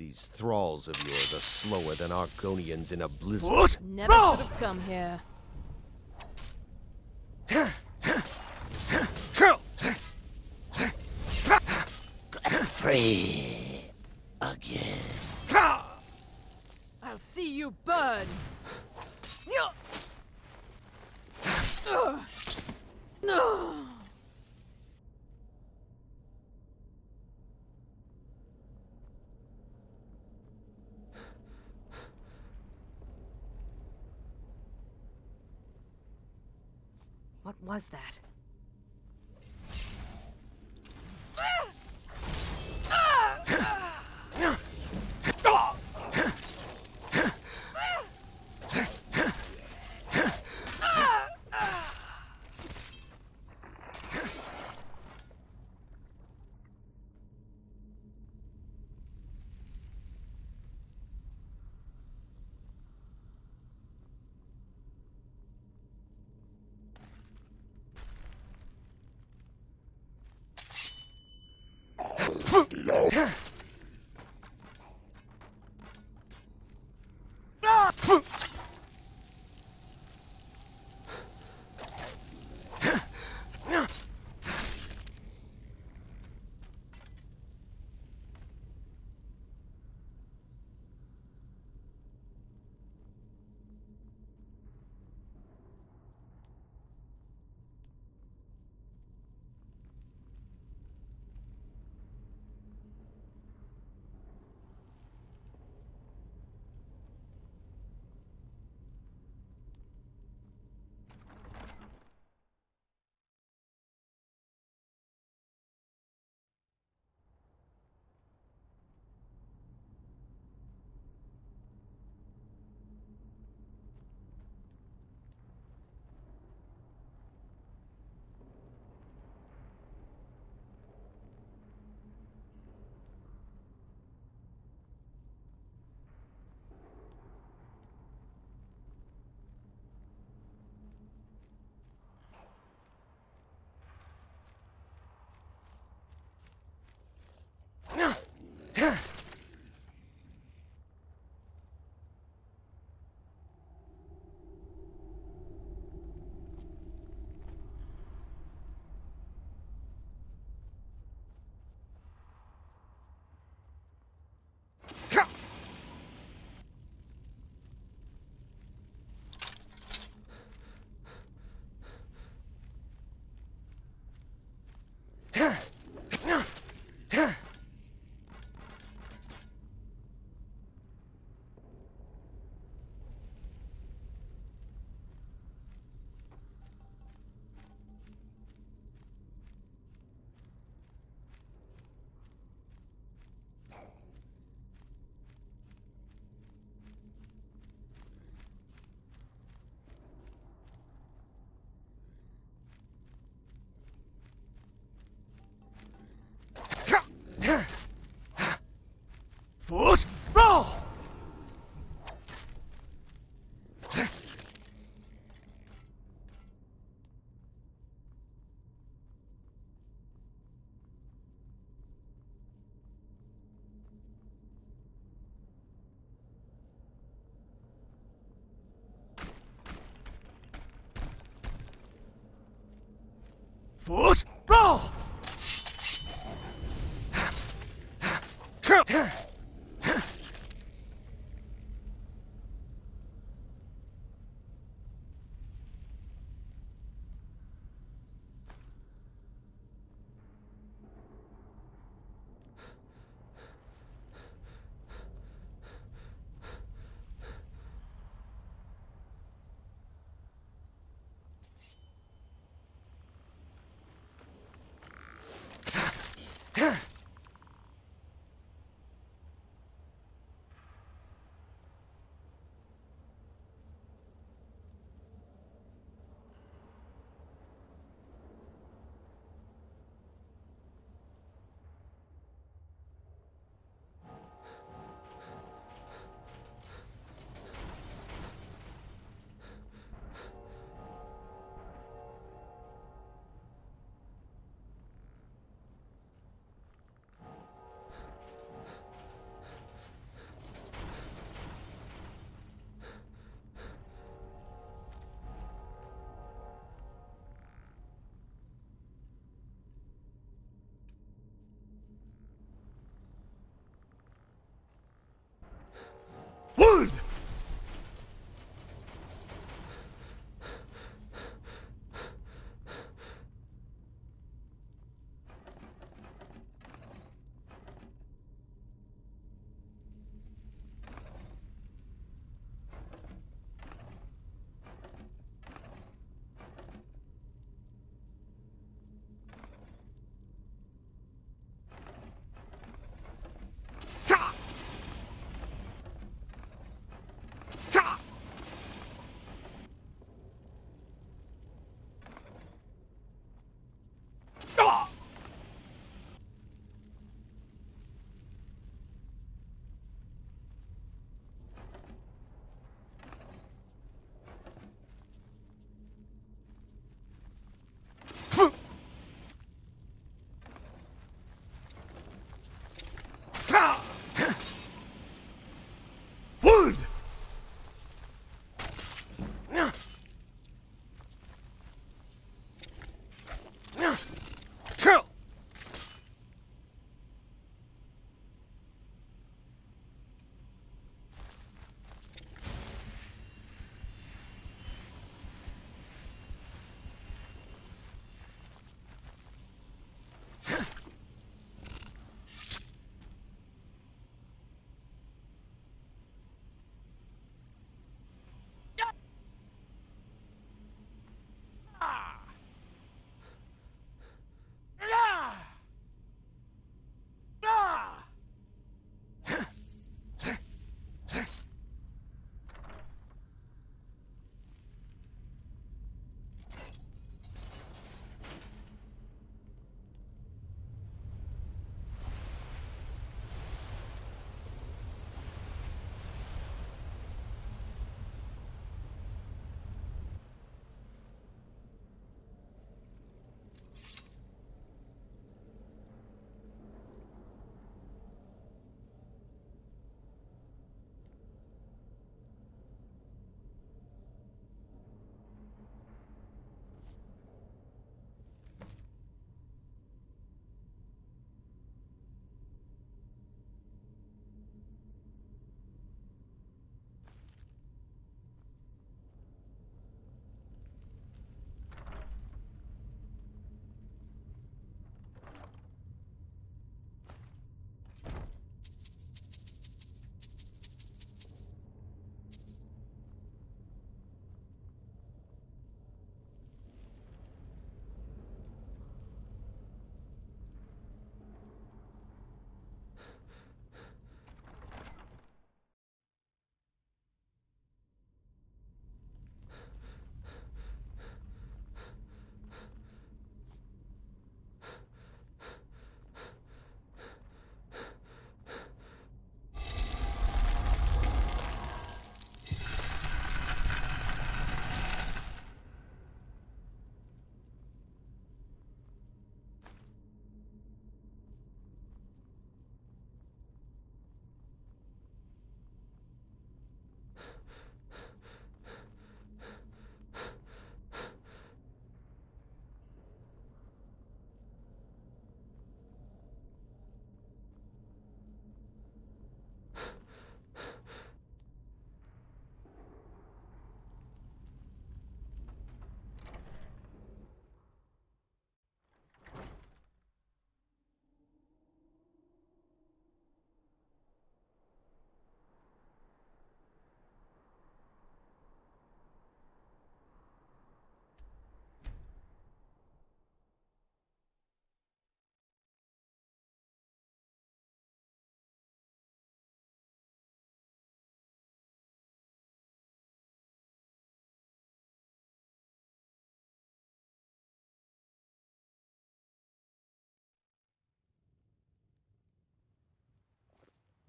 These thralls of yours are slower than Argonians in a blizzard. Never should have come here. Free again. I'll see you burn! What was that? Force Force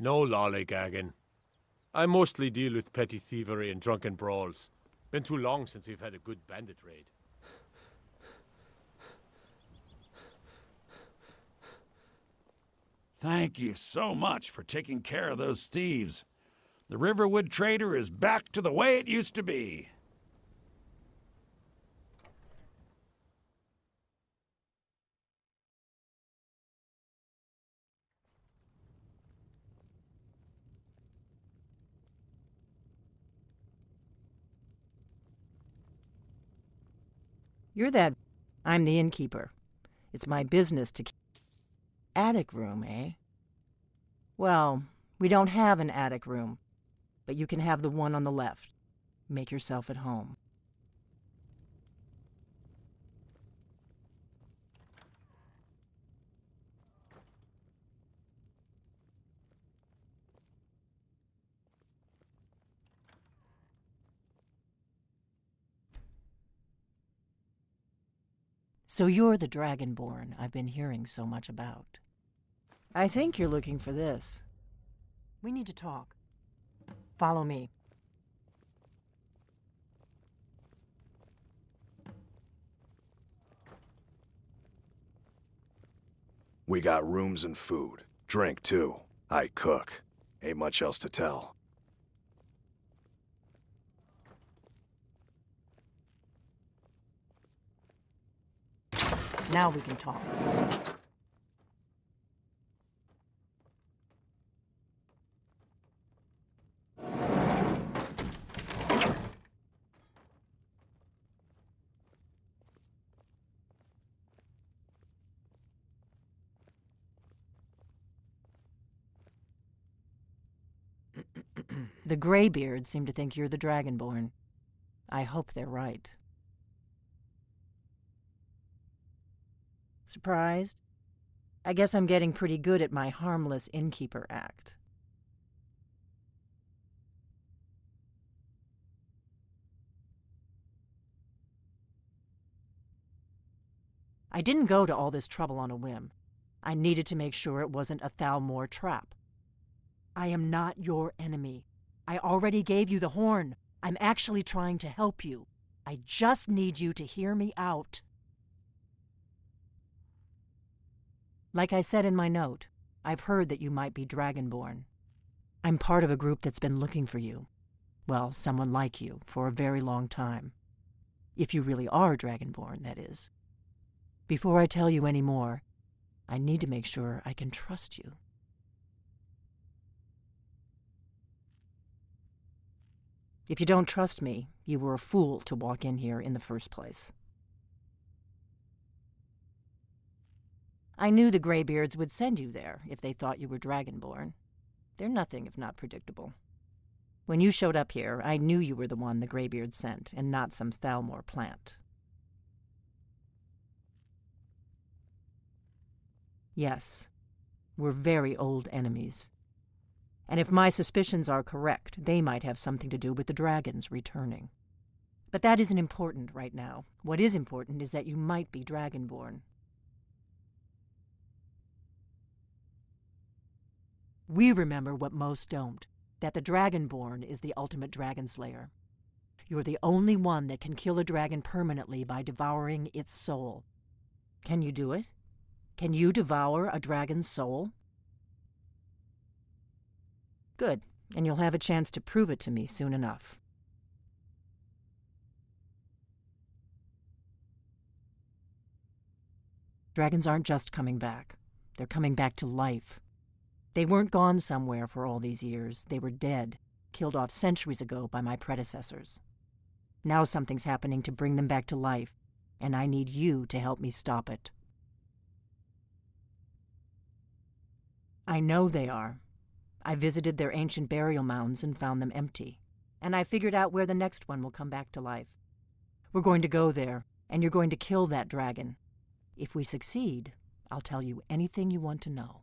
No lollygagging. I mostly deal with petty thievery and drunken brawls. Been too long since we've had a good bandit raid. Thank you so much for taking care of those thieves. The Riverwood Trader is back to the way it used to be. You're that. I'm the innkeeper. It's my business to keep. Attic room, eh? Well, we don't have an attic room, but you can have the one on the left. Make yourself at home. So you're the Dragonborn I've been hearing so much about. I think you're looking for this. We need to talk. Follow me. We got rooms and food. Drink, too. I cook. Ain't much else to tell. Now we can talk. the Greybeards seem to think you're the Dragonborn. I hope they're right. Surprised? I guess I'm getting pretty good at my harmless innkeeper act. I didn't go to all this trouble on a whim. I needed to make sure it wasn't a Thalmor trap. I am not your enemy. I already gave you the horn. I'm actually trying to help you. I just need you to hear me out. Like I said in my note, I've heard that you might be Dragonborn. I'm part of a group that's been looking for you. Well, someone like you, for a very long time. If you really are Dragonborn, that is. Before I tell you any more, I need to make sure I can trust you. If you don't trust me, you were a fool to walk in here in the first place. I knew the Greybeards would send you there if they thought you were Dragonborn. They're nothing if not predictable. When you showed up here, I knew you were the one the Greybeards sent, and not some Thalmor plant. Yes, we're very old enemies. And if my suspicions are correct, they might have something to do with the dragons returning. But that isn't important right now. What is important is that you might be Dragonborn. We remember what most don't that the Dragonborn is the ultimate dragon slayer. You're the only one that can kill a dragon permanently by devouring its soul. Can you do it? Can you devour a dragon's soul? Good, and you'll have a chance to prove it to me soon enough. Dragons aren't just coming back, they're coming back to life. They weren't gone somewhere for all these years. They were dead, killed off centuries ago by my predecessors. Now something's happening to bring them back to life, and I need you to help me stop it. I know they are. I visited their ancient burial mounds and found them empty, and I figured out where the next one will come back to life. We're going to go there, and you're going to kill that dragon. If we succeed, I'll tell you anything you want to know.